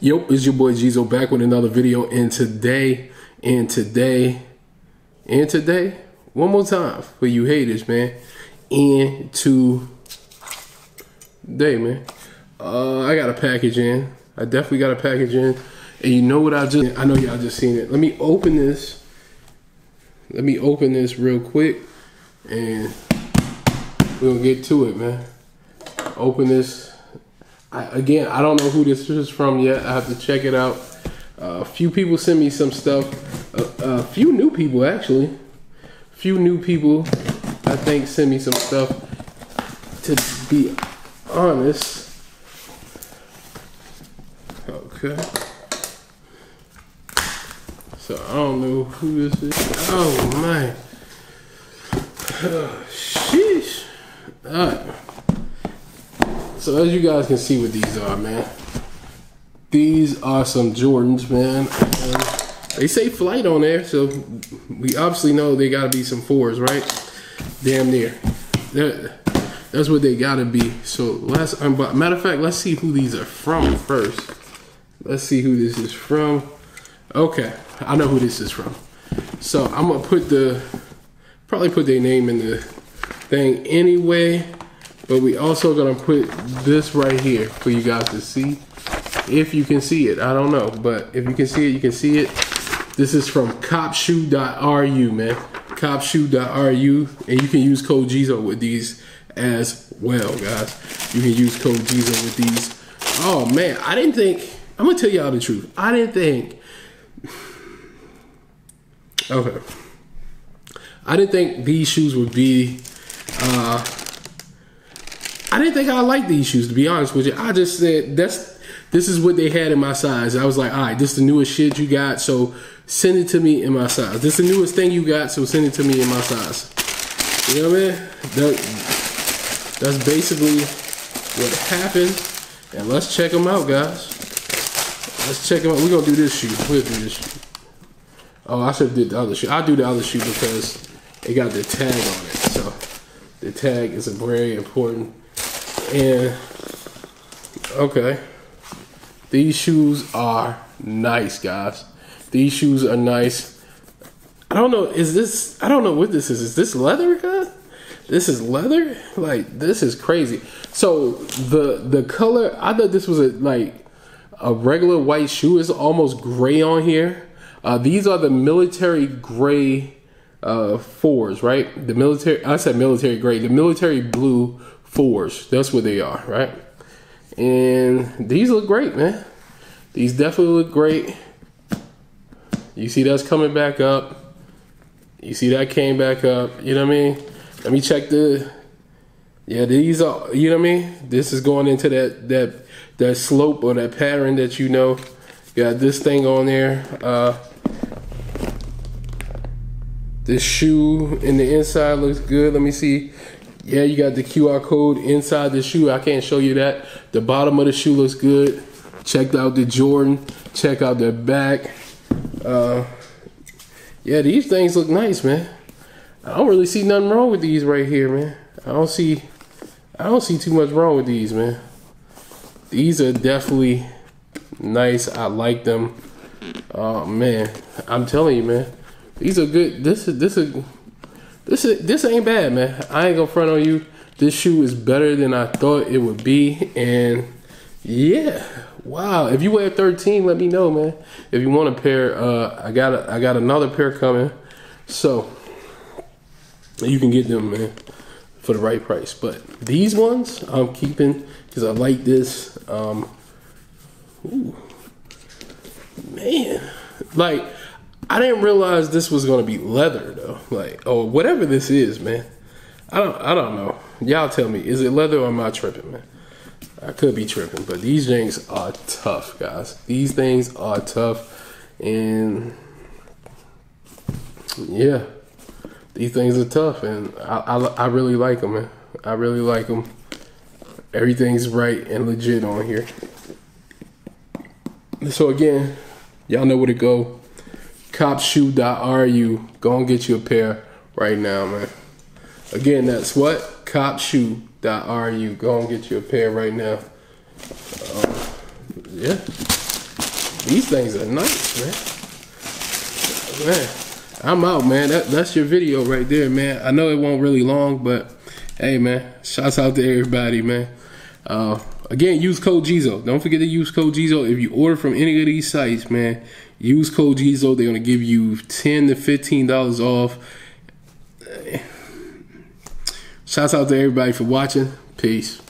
Yo, it's your boy Geezo back with another video. And today, and today, and today, one more time for you haters, man. And today, man, uh, I got a package in. I definitely got a package in. And you know what I just, I know y'all just seen it. Let me open this. Let me open this real quick. And we're gonna get to it, man. Open this I, again, I don't know who this is from yet. I have to check it out. Uh, a few people sent me some stuff. Uh, a few new people, actually. A few new people, I think, sent me some stuff. To be honest. Okay. So I don't know who this is. Oh, man. Oh, sheesh. All right. So as you guys can see what these are, man. These are some Jordans, man. And they say flight on there, so we obviously know they gotta be some fours, right? Damn near. They're, that's what they gotta be. So let's, um, matter of fact, let's see who these are from first. Let's see who this is from. Okay, I know who this is from. So I'm gonna put the, probably put their name in the thing anyway. But we also gonna put this right here for you guys to see. If you can see it, I don't know. But if you can see it, you can see it. This is from copshoe.ru, man. Copshoe.ru. And you can use code Geezo with these as well, guys. You can use code Geezo with these. Oh man, I didn't think, I'm gonna tell y'all the truth. I didn't think, okay. I didn't think these shoes would be uh, I didn't think I liked these shoes to be honest with you. I just said that's this is what they had in my size. I was like, all right, this is the newest shit you got, so send it to me in my size. This is the newest thing you got, so send it to me in my size. You know what I mean? That, that's basically what happened. And let's check them out, guys. Let's check them out. We're gonna do this shoe. We'll do this shoe. Oh, I should have did the other shoe. I'll do the other shoe because it got the tag on it. So the tag is a very important and okay, these shoes are nice, guys. These shoes are nice. I don't know. Is this? I don't know what this is. Is this leather, guys? This is leather. Like this is crazy. So the the color. I thought this was a like a regular white shoe. It's almost gray on here. Uh, these are the military gray uh, fours, right? The military. I said military gray. The military blue fours. That's what they are, right? And these look great, man. These definitely look great. You see that's coming back up. You see that came back up. You know what I mean? Let me check the. Yeah, these are. You know what I mean? This is going into that that that slope or that pattern that you know. Got this thing on there. Uh, this shoe in the inside looks good. Let me see. Yeah, you got the QR code inside the shoe. I can't show you that. The bottom of the shoe looks good. Checked out the Jordan. Check out the back. Uh, yeah, these things look nice, man. I don't really see nothing wrong with these right here, man. I don't see, I don't see too much wrong with these, man. These are definitely nice. I like them. Oh man, I'm telling you, man. These are good. This is this is this is this ain't bad, man. I ain't gonna front on you. This shoe is better than I thought it would be, and yeah, wow. If you wear 13, let me know, man. If you want a pair, uh, I got a, I got another pair coming, so you can get them, man, for the right price. But these ones I'm keeping because I like this. Um, ooh, man, like I didn't realize this was gonna be leather though. Like, oh, whatever this is, man. I don't I don't know. Y'all tell me, is it leather or am I tripping, man? I could be tripping, but these things are tough, guys. These things are tough, and yeah, these things are tough, and I, I, I really like them, man. I really like them. Everything's right and legit on here. So again, y'all know where to go copshoe.ru. Go and get you a pair right now, man. Again, that's what? Copshoe.ru. Go and get you a pair right now. Uh, yeah. These things are nice, man. Man, I'm out, man. That, that's your video right there, man. I know it won't really long, but hey, man, shouts out to everybody, man. Uh, again, use code Geezo. Don't forget to use code Geezo if you order from any of these sites, man. Use code Geezo. They're gonna give you ten to fifteen dollars off. Shouts out to everybody for watching. Peace.